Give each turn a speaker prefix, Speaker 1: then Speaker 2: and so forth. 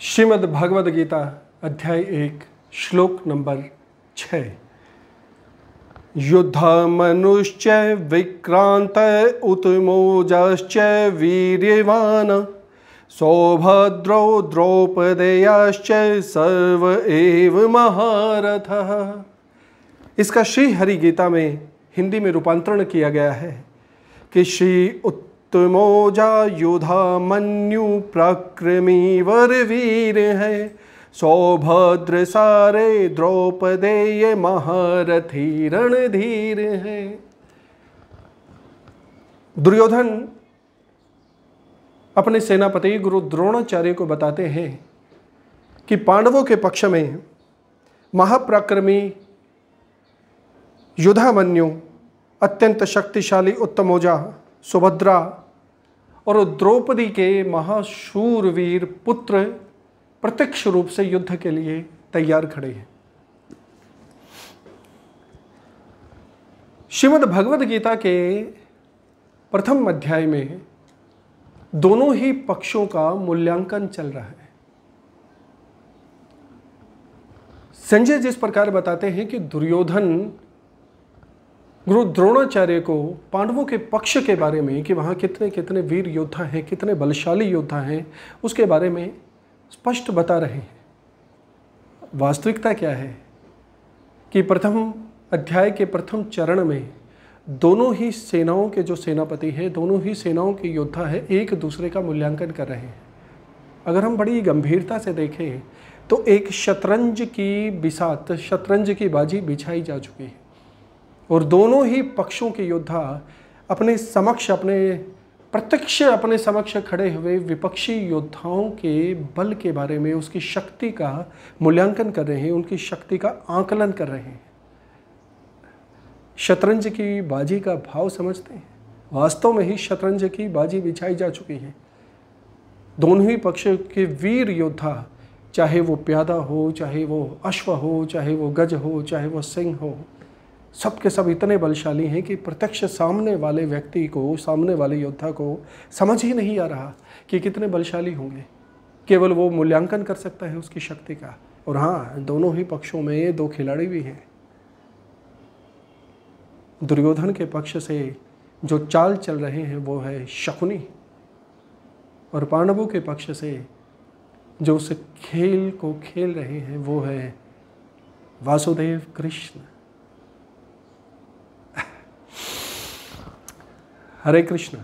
Speaker 1: श्रीमद् भगवद गीता अध्याय एक, श्लोक नंबर छ। युद्ध मनुष्य विक्रांत उत्मोजश्च वीर्यवान, सौभद्रो द्रौपदेयाश्च सर्व एव महारथ। इसका श्री हरि गीता में हिंदी में रूपांतरण किया गया है कि श्री उत्तमोजा योधा मन्यु प्रक्रमी वर वीर है। सौभद्र सारे द्रौपदेय महारथी रणधीर है। दुर्योधन अपने सेनापति गुरु द्रोणाचार्य को बताते हैं कि पांडवों के पक्ष में महाप्रक्रमी युधामन्यु, अत्यंत शक्तिशाली उत्तमोजा सुभद्रा और द्रौपदी के महाशूरवीर पुत्र प्रत्यक्ष रूप से युद्ध के लिए तैयार खड़े हैं। श्रीमद् भगवद गीता के प्रथम अध्याय में दोनों ही पक्षों का मूल्यांकन चल रहा है। संजय जिस प्रकार बताते हैं कि दुर्योधन गुरु द्रोणाचार्य को पांडवों के पक्ष के बारे में कि वहाँ कितने कितने वीर योद्धा हैं, कितने बलशाली योद्धा हैं, उसके बारे में स्पष्ट बता रहे हैं। वास्तविकता क्या है? कि प्रथम अध्याय के प्रथम चरण में दोनों ही सेनाओं के जो सेनापति हैं, दोनों ही सेनाओं के योद्धा हैं, एक दूसरे का मूल्यांकन कर रहे हैं। अगर हम बड़ी गंभीरता से देखें तो एक शतरंज की बिसात, शतरंज की बाजी बिछाई जा चुकी है। और दोनों ही पक्षों के योद्धा अपने समक्ष, अपने प्रत्यक्ष, अपने समक्ष खड़े हुए विपक्षी योद्धाओं के बल के बारे में, उसकी शक्ति का मूल्यांकन कर रहे हैं, उनकी शक्ति का आकलन कर रहे हैं। शतरंज की बाजी का भाव समझते हैं। वास्तव में ही शतरंज की बाजी बिछाई जा चुकी है। दोनों ही पक्ष के वीर योद्धा, चाहे वो प्यादा हो, चाहे वो अश्व हो, चाहे वो गज हो, चाहे वो सिंह हो सब के सब इतने बलशाली हैं कि प्रत्यक्ष सामने वाले व्यक्ति को, सामने वाले योद्धा को समझ ही नहीं आ रहा कि कितने बलशाली होंगे। केवल वो मूल्यांकन कर सकता है उसकी शक्ति का। और हाँ दोनों ही पक्षों में दो खिलाड़ी भी हैं। दुर्योधन के पक्ष से जो चाल चल रहे हैं, वो है शकुनी। और पांडवों के पक्ष से जो उस खेल को खेल रहे हैं, वो है वासुदेव कृष्ण। हरे कृष्ण